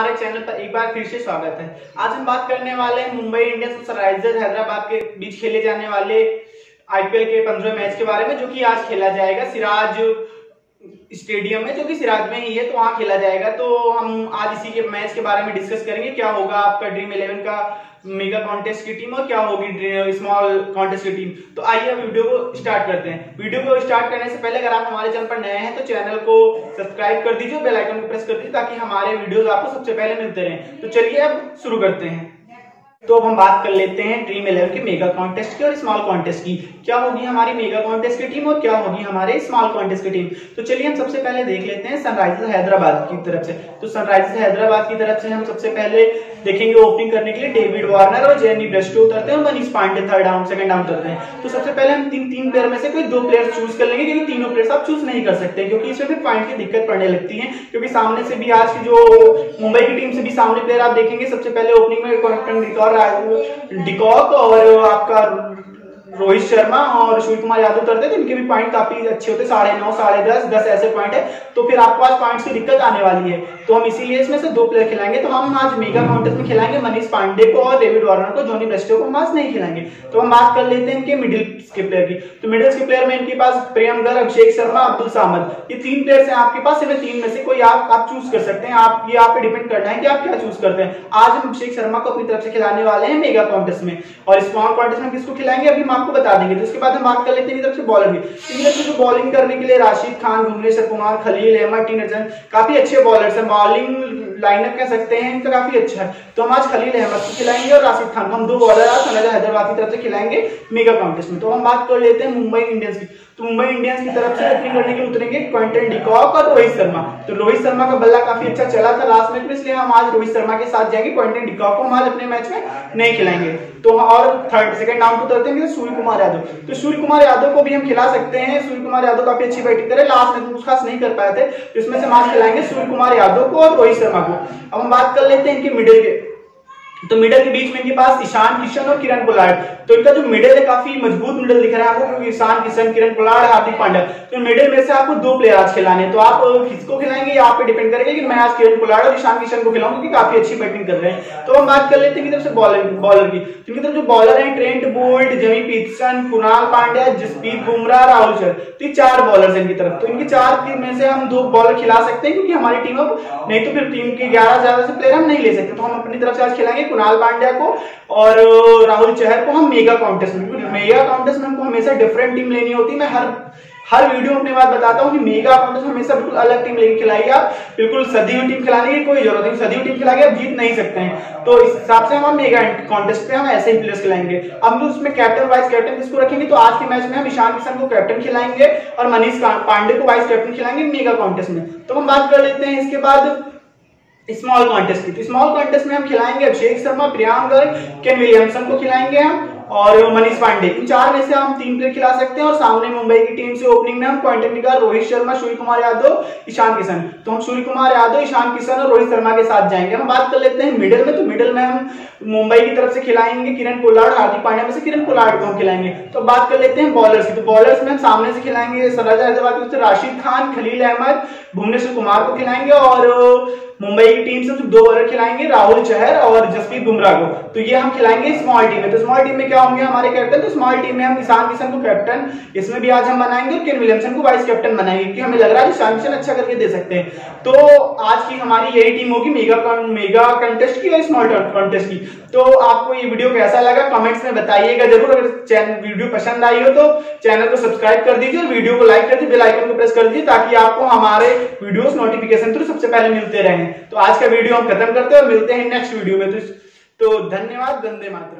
हमारे चैनल पर एक बार फिर से स्वागत है। आज हम बात करने वाले हैं मुंबई इंडियंस और सनराइजर्स हैदराबाद के बीच खेले जाने वाले आईपीएल के पंद्रह मैच के बारे में, जो कि आज खेला जाएगा। सिराज स्टेडियम है, जो कि सिराज में ही है तो वहाँ खेला जाएगा। तो हम आज इसी के मैच के बारे में डिस्कस करेंगे, क्या होगा आपका ड्रीम इलेवन का मेगा कॉन्टेस्ट की टीम और क्या होगी स्मॉल कॉन्टेस्ट की टीम तो आइए हम वीडियो को स्टार्ट करते हैं। वीडियो को स्टार्ट करने से पहले अगर आप हमारे चैनल पर नए हैं तो चैनल को सब्सक्राइब कर दीजिए बेल आइकन को प्रेस कर दीजिए, ताकि हमारे वीडियोस आपको सबसे पहले मिलते रहें। तो चलिए अब शुरू करते हैं। तो अब हम बात कर लेते हैं ड्रीम इलेवन के मेगा कॉन्टेस्ट की और स्मॉल कॉन्टेस्ट की। क्या होगी हमारी मेगा कॉन्टेस्ट की टीम और क्या होगी हमारे स्मॉल कॉन्टेस्ट की टीम? तो चलिए हम सबसे पहले देख लेते हैं सनराइजर्स हैदराबाद की तरफ़ से। तो सनराइजर्स हैदराबाद की तरफ़ से हम सबसे पहले देखेंगे ओपनिंग करने के लिए डेविड वार्नर और जेनी ब्रेस्टो उतरते हैं Manish Pandey third down second down उतरते हैं। तो सबसे पहले हम तीन तीन प्लेयर में से कोई दो प्लेयर चूज़ कर लेंगे, क्योंकि तीनों प्लेयर आप चूज़ नहीं कर सकते, क्योंकि इसमें फिर पॉइंट की दिक्कत पड़ने लगती है, क्योंकि सामने से भी आज जो मुंबई की टीम से भी सामने प्लेयर आप देखेंगे, सबसे पहले ओपनिंग में रिकॉर्ड डिकॉक और आपका रोहित शर्मा और सूर्य कुमार यादव करते थे, इनके भी पॉइंट काफ़ी अच्छे होते, साढ़े नौ, साढ़े दस दस ऐसे पॉइंट है। तो फिर आपके पास पॉइंट्स की दिक्कत आने वाली है। तो हम इसीलिए इसमें से दो प्लेयर खिलाएँगे। तो हम आज मेगा काउंटेस्ट में खिलाएँगे मनीष पांडे को और डेविड वार्नर को, जोनी ब्रेस्टो को। हम आज नहीं खिलाएँगे। तो हम बात कर लेते हैं इनके मिडिल के प्लेयर की। तो मिडिल के प्लेयर में इनके पास प्रियम गर्ग, अभिषेक शर्मा, अब्दुल सामद ये तीन प्लेयर्स हैं आपके पास। सिर्फ़ तीन में से कोई आप आप चूज़ कर सकते हैं। आप, ये आप डिपेंड करना है कि आप क्या चूज़ करते हैं। आज हम अभिषेक शर्मा को अपनी तरफ़ से खिलाने वाले हैं मेगा कॉन्टेस्ट में। और स्मॉल कॉन्टेस्ट में किसको खिलाएँगे? अभी आपको बता देंगे। तो उसके बाद हम बात कर लेते हैं तरफ़ से बॉलर की। इनकी तरफ़ से जो बॉलिंग करने के लिए राशिद खान, भुवनेश्वर कुमार, खलील, अहमद टी नज़र काफ़ी अच्छे बॉलर्स हैं। बॉलिंग लाइनअप कह सकते हैं, इनका काफ़ी अच्छा है। तो हम आज खलील, अहमद को खिलाएँगे और राशिद खान को। हम दो बॉलर आज हैदराबाद की तरफ़ से खिलाएँगे मेगा कॉन्टेस्ट में। तो हम बात कर लेते हैं मुंबई इंडियंस की। तो मुंबई इंडियंस की तरफ़ से ओपनिंग करने के उतरेंगे क्विंटन डिकॉक और रोहित शर्मा। तो रोहित शर्मा का बल्ला काफ़ी अच्छा चला था लास्ट मैच में, इसलिए हम आज रोहित शर्मा के साथ जाएँगे क्विंटन डिकॉक को। हम आज अपने मैच में नहीं खिलाएँगे। तो और थर्ड सेकंड डाउन को उतरते हैं सूर्य कुमार यादव। तो सूर्य कुमार यादव को भी हम खिला सकते हैं। सूर्य कुमार यादव काफ़ी अच्छी बैटिंग करे लास्ट मैच में कुछ खास नहीं कर पाए थे तो इसमें से हम आज खिलाएँगे सूर्य कुमार यादव को और रोहित शर्मा को। अब हम बात कर लेते हैं इनके मिडिल के। तो मिडल के बीच में इनके पास ईशान किशन और किरण पोलार्ड। तो इनका जो मिडल है, काफ़ी मज़बूत मिडल दिख रहा है आपको, क्योंकि ईशान किशन, किरण पोलार्ड, हार्दिक पांड्या। तो मिडल में से आपको दो प्लेयर आज खिलाने तो आप किसको खिलाएँगे? आप पे डिपेंड करेगा कि मैं आज किरण पोलार्ड और ईशान किशन को खिलाऊँगा, क्योंकि काफ़ी अच्छी बैटिंग कर रहे हैं। तो हम बात कर लेते हैं तरफ़ से बॉलर बॉलर की। तो इनकी तरफ़ जो बॉलर है Trent Boult James Pattinson Krunal Pandya Jasprit Bumrah Rahul चर तो ये चार बॉलर है इनकी तरफ़। तो इनके चार में से हम दो बॉलर खिला सकते हैं, क्योंकि हमारी टीम अब, नहीं तो फिर टीम के ग्यारह ज़्यादा से प्लेयर हम नहीं ले सकते। तो हम अपनी तरफ़ से आज खिलाएँगे कुणाल पांड्या को और राहुल चहर को हम मेगा कॉन्टेस्ट में मेगा कॉन्टेस्ट में हमको हमेशा डिफरेंट टीम लेनी होती है। मैं हर हर वीडियो अपने बात बताता हूँ कि मेगा कॉन्टेस्ट में हमेशा बिल्कुल अलग टीम लेके खिलाइए आप बिल्कुल सदी हुई टीम खिलाने की कोई ज़रूरत नहीं सदी हुई टीम खिला के आप जीत नहीं सकते हैं। तो इस हिसाब से हम मेगा कॉन्टेस्ट पे हम ऐसे ही प्लेयर्स खिलाएँगे। अब हम उसमें कैप्टन वाइस कैप्टन किसको रखेंगे? तो आज के मैच में हम ईशान किशन को कैप्टन खिलाएँगे और मनीष पांडे को वाइस कैप्टन खिलाएँगे मेगा कॉन्टेस्ट में। तो हम बात कर लेते हैं इसके बाद स्मॉल कॉन्टेस्ट की तो स्मॉल कॉन्टेस्ट में हम खिलाएँगे अभिषेक शर्मा, प्रियांक गर्ग केन विलियमसन को खिलाएँगे हम, और मनीष पांडे। इन चार में से हम तीन प्लेयर खिला सकते हैं और सामने मुंबई की टीम से ओपनिंग में हम पॉइंट निकाल रोहित शर्मा, सूर्य कुमार यादव, ईशान किशन। तो हम सूर्य कुमार यादव, ईशान किशन और रोहित शर्मा के साथ जाएँगे। हम बात कर लेते हैं मिडिल में। तो मिडिल में हम मुंबई की तरफ़ से खिलाएँगे किरण पोलार्ड, हार्दिक पांड्या में से किरण पोलार्ड को हम खिलाएँगे। तो बात कर लेते हैं बॉलर्स की। तो बॉलर्स में हम सामने से खिलाएँगे सनराइजर हैदराबाद राशिद खान, खलील अहमद, भुवनेश्वर कुमार को खिलाएँगे और मुंबई की टीम से दो बॉलर खिलाएँगे, राहुल चहर और जसप्रीत बुमराह को। तो ये हम खिलाएँगे स्मॉल टीम में। तो स्मॉल टीम में क्या होंगे हमारे कैप्टन तो स्मॉल टीम में हम ईशान किशन को कैप्टन इसमें भी आज हम बनाएँगे और केन विलियमसन को वाइस कैप्टन बनाएँगे, क्योंकि हमें लग रहा है ईशान किशन अच्छा करके दे सकते हैं। तो आज की हमारी यही टीम होगी मेगा मेगा कंटेस्ट की और स्मॉल कंटेस्ट की। तो आपको ये वीडियो कैसा लगा? कमेंट्स में बताइएगा ज़रूर। अगर चैनल वीडियो पसंद आई हो तो चैनल को सब्सक्राइब कर दीजिए और वीडियो को लाइक कर दीजिए बेल आइकन को प्रेस कर दीजिए, ताकि आपको हमारे वीडियोस नोटिफिकेशन थ्रू सबसे पहले मिलते रहें। तो आज का वीडियो हम खत्म करते हैं और मिलते हैं नेक्स्ट वीडियो में। तो, तो धन्यवाद वंदे मातरम।